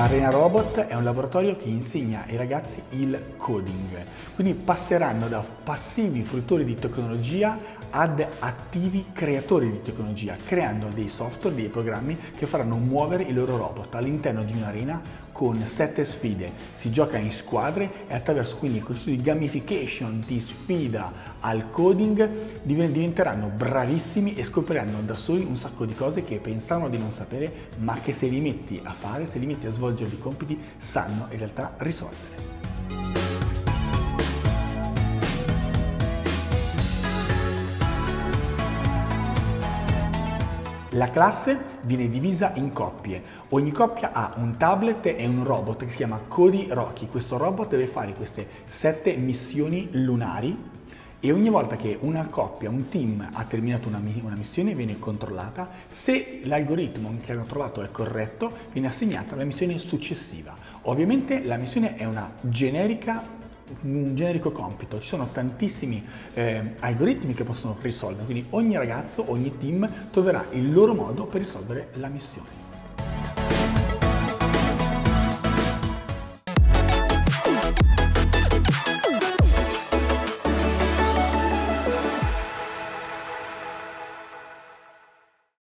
Arena Robot è un laboratorio che insegna ai ragazzi il coding, quindi passeranno da passivi fruttori di tecnologia ad attivi creatori di tecnologia, creando dei software, dei programmi che faranno muovere i loro robot all'interno di un'arena con sette sfide. Si gioca in squadre e attraverso quindi concetto di gamification, di sfida al coding, diventeranno bravissimi e scopriranno da soli un sacco di cose che pensavano di non sapere, ma che se li metti a fare, se li metti a svolgere i compiti, sanno in realtà risolvere. La classe viene divisa in coppie. Ogni coppia ha un tablet e un robot che si chiama Cody Rocky. Questo robot deve fare queste sette missioni lunari e ogni volta che una coppia, un team ha terminato una, una missione viene controllata. Se l'algoritmo che hanno trovato è corretto, viene assegnata la missione successiva. Ovviamente la missione è una generica un generico compito, ci sono tantissimi eh, algoritmi che possono risolvere, quindi ogni ragazzo, ogni team troverà il loro modo per risolvere la missione.